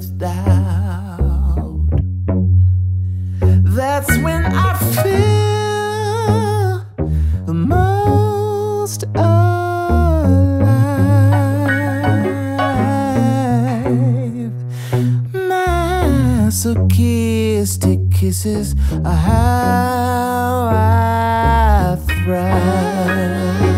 doubt. That's when I feel the most alive. Masochistic kisses are how I thrive.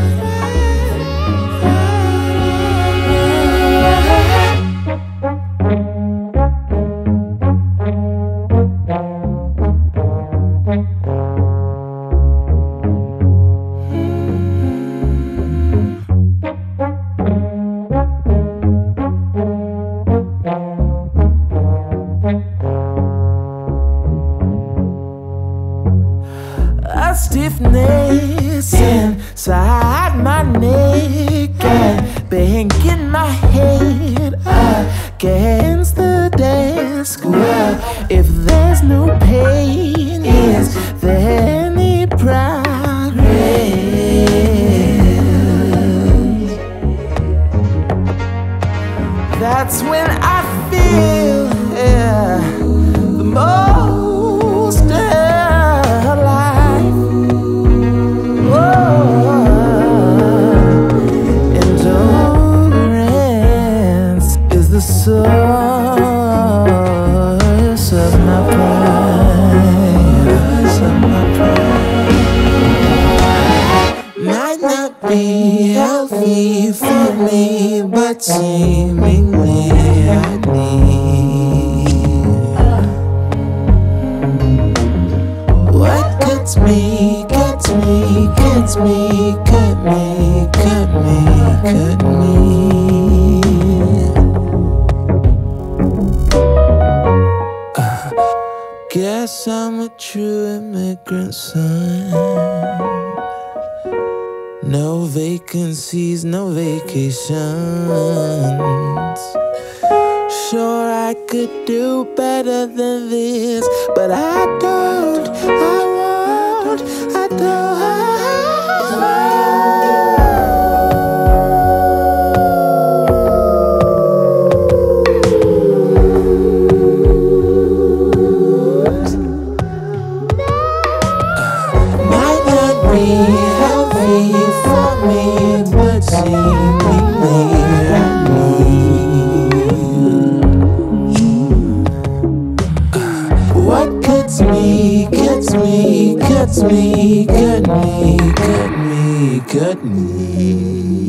Stiffness inside my neck and banging my head against the desk. Well, if there's no pain, is there any progress? What me, me, me, cut me, cut me, cut me. Uh, Guess I'm a true immigrant son. No vacancies, no vacations. Sure, I could do better than this, but I don't, I won't, I don't. Might not be healthy for me, but seemingly cuts me, cut me, cut me, cut me.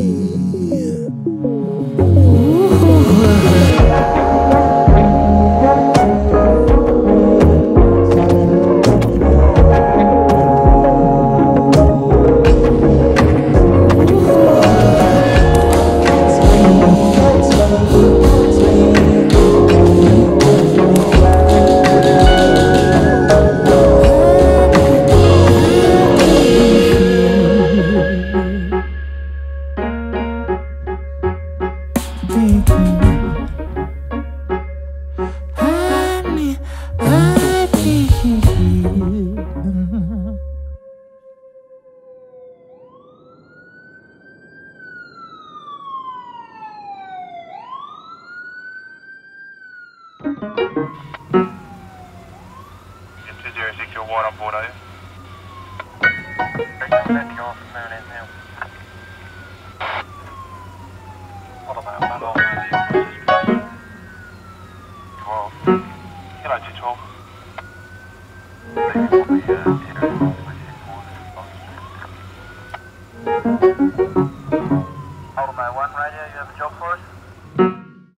Just 2061 on board, are you? Breakdown 50 off, Maryland,